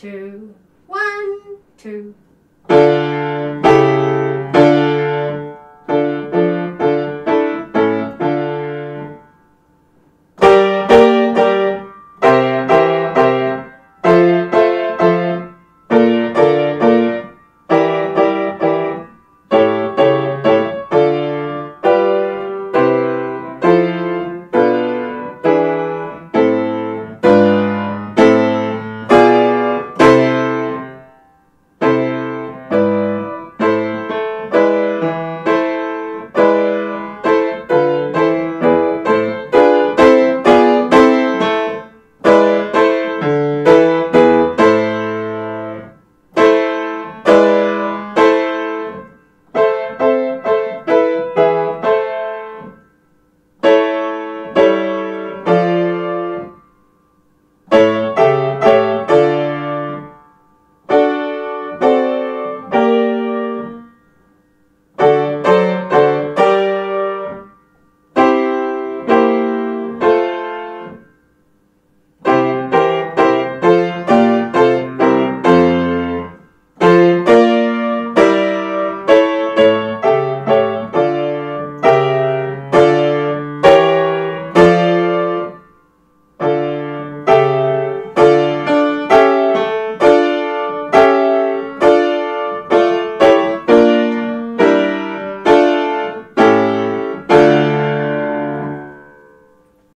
two, one, two.